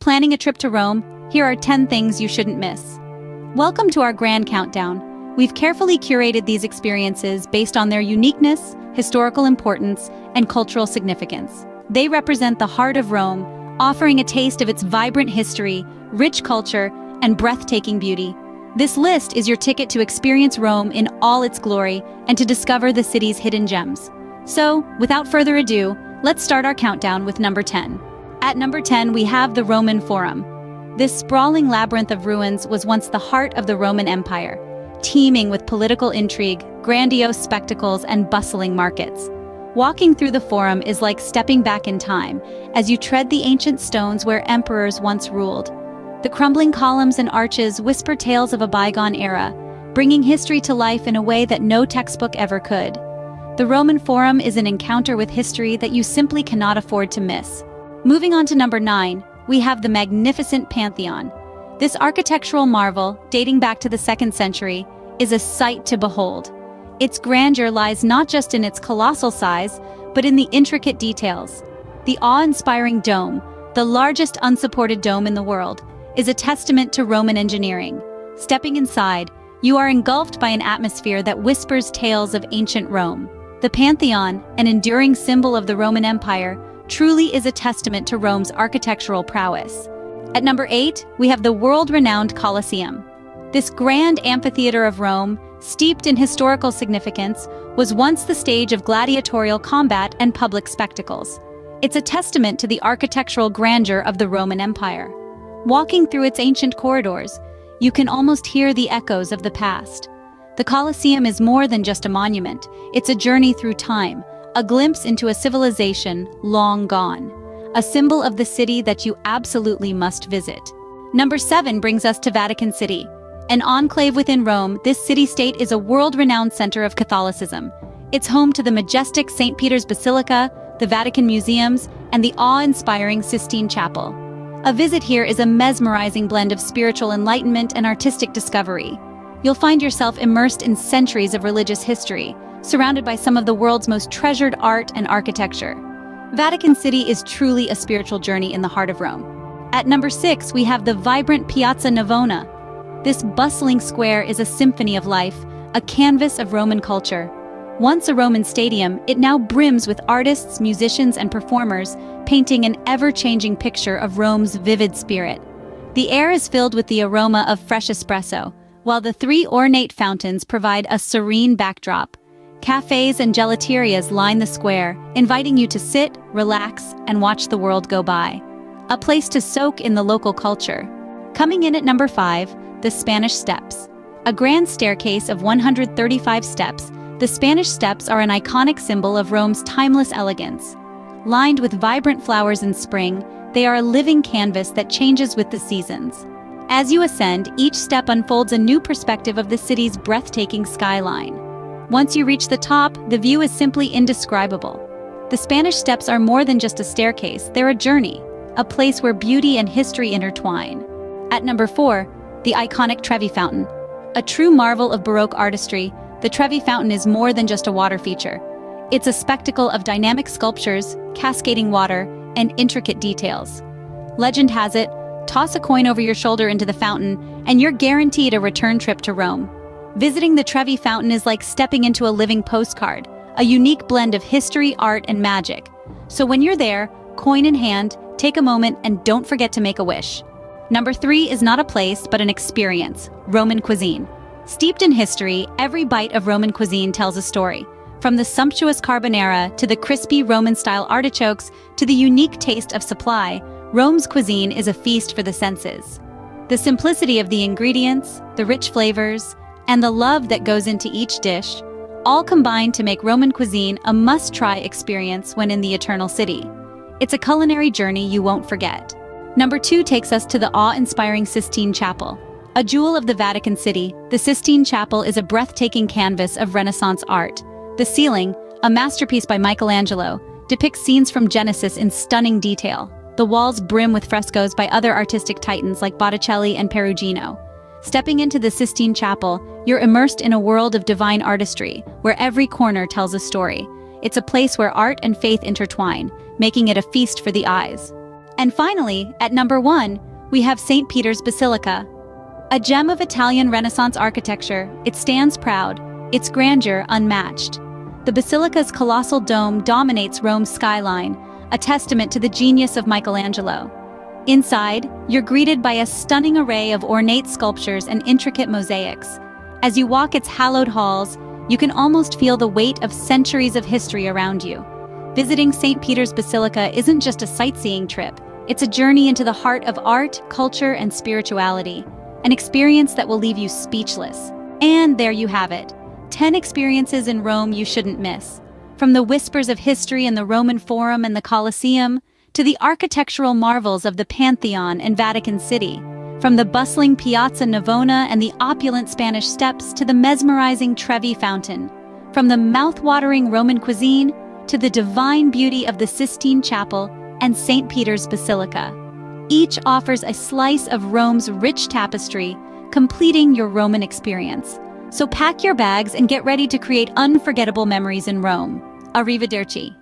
Planning a trip to Rome? Here are 10 things you shouldn't miss. Welcome to our grand countdown. We've carefully curated these experiences based on their uniqueness, historical importance, and cultural significance. They represent the heart of Rome, offering a taste of its vibrant history, rich culture, and breathtaking beauty. This list is your ticket to experience Rome in all its glory and to discover the city's hidden gems. So, without further ado, let's start our countdown with number 10. At number 10, we have the Roman Forum. This sprawling labyrinth of ruins was once the heart of the Roman Empire, teeming with political intrigue, grandiose spectacles, and bustling markets. Walking through the Forum is like stepping back in time, as you tread the ancient stones where emperors once ruled. The crumbling columns and arches whisper tales of a bygone era, bringing history to life in a way that no textbook ever could. The Roman Forum is an encounter with history that you simply cannot afford to miss. Moving on to number 9, we have the magnificent Pantheon. This architectural marvel, dating back to the 2nd century, is a sight to behold. Its grandeur lies not just in its colossal size, but in the intricate details. The awe-inspiring dome, the largest unsupported dome in the world, is a testament to Roman engineering. Stepping inside, you are engulfed by an atmosphere that whispers tales of ancient Rome. The Pantheon, an enduring symbol of the Roman Empire, truly is a testament to Rome's architectural prowess. At number 8, we have the world-renowned Colosseum. This grand amphitheater of Rome, steeped in historical significance, was once the stage of gladiatorial combat and public spectacles. It's a testament to the architectural grandeur of the Roman Empire. Walking through its ancient corridors, you can almost hear the echoes of the past. The Colosseum is more than just a monument, it's a journey through time, a glimpse into a civilization long gone, a symbol of the city that you absolutely must visit. Number 7 brings us to Vatican City. An enclave within Rome, this city-state is a world-renowned center of Catholicism. It's home to the majestic St. Peter's Basilica, the Vatican Museums, and the awe-inspiring Sistine Chapel. A visit here is a mesmerizing blend of spiritual enlightenment and artistic discovery. You'll find yourself immersed in centuries of religious history, surrounded by some of the world's most treasured art and architecture. Vatican City is truly a spiritual journey in the heart of Rome. At number 6, we have the vibrant Piazza Navona. This bustling square is a symphony of life, a canvas of Roman culture. Once a Roman stadium, it now brims with artists, musicians, and performers, painting an ever-changing picture of Rome's vivid spirit. The air is filled with the aroma of fresh espresso, while the three ornate fountains provide a serene backdrop, Cafes and gelaterias line the square, inviting you to sit, relax, and watch the world go by. A place to soak in the local culture. Coming in at number 5, the Spanish Steps. A grand staircase of 135 steps, the Spanish Steps are an iconic symbol of Rome's timeless elegance. Lined with vibrant flowers in spring, they are a living canvas that changes with the seasons. As you ascend, each step unfolds a new perspective of the city's breathtaking skyline. Once you reach the top, the view is simply indescribable. The Spanish Steps are more than just a staircase, they're a journey, a place where beauty and history intertwine. At number 4, the iconic Trevi Fountain. A true marvel of Baroque artistry, the Trevi Fountain is more than just a water feature. It's a spectacle of dynamic sculptures, cascading water, and intricate details. Legend has it, toss a coin over your shoulder into the fountain, and you're guaranteed a return trip to Rome. Visiting the Trevi Fountain is like stepping into a living postcard, a unique blend of history, art, and magic. So when you're there, coin in hand, take a moment and don't forget to make a wish. Number three is not a place, but an experience, Roman cuisine. Steeped in history, every bite of Roman cuisine tells a story. From the sumptuous carbonara to the crispy Roman-style artichokes to the unique taste of supplì, Rome's cuisine is a feast for the senses. The simplicity of the ingredients, the rich flavors, and the love that goes into each dish, all combine to make Roman cuisine a must-try experience when in the Eternal City. It's a culinary journey you won't forget. Number two takes us to the awe-inspiring Sistine Chapel. A jewel of the Vatican City, the Sistine Chapel is a breathtaking canvas of Renaissance art. The ceiling, a masterpiece by Michelangelo, depicts scenes from Genesis in stunning detail. The walls brim with frescoes by other artistic titans like Botticelli and Perugino. Stepping into the Sistine Chapel, you're immersed in a world of divine artistry, where every corner tells a story. It's a place where art and faith intertwine, making it a feast for the eyes. And finally, at number one, we have St. Peter's Basilica. A gem of Italian Renaissance architecture, it stands proud, its grandeur unmatched. The basilica's colossal dome dominates Rome's skyline, a testament to the genius of Michelangelo. Inside, you're greeted by a stunning array of ornate sculptures and intricate mosaics. As you walk its hallowed halls, you can almost feel the weight of centuries of history around you. Visiting St. Peter's Basilica isn't just a sightseeing trip, it's a journey into the heart of art, culture, and spirituality, an experience that will leave you speechless. And there you have it 10 experiences in Rome you shouldn't miss. From the whispers of history in the Roman Forum and the Colosseum, to the architectural marvels of the Pantheon and Vatican City, from the bustling Piazza Navona and the opulent Spanish Steps to the mesmerizing Trevi Fountain, from the mouth-watering Roman cuisine to the divine beauty of the Sistine Chapel and St. Peter's Basilica. Each offers a slice of Rome's rich tapestry, completing your Roman experience. So pack your bags and get ready to create unforgettable memories in Rome. Arrivederci.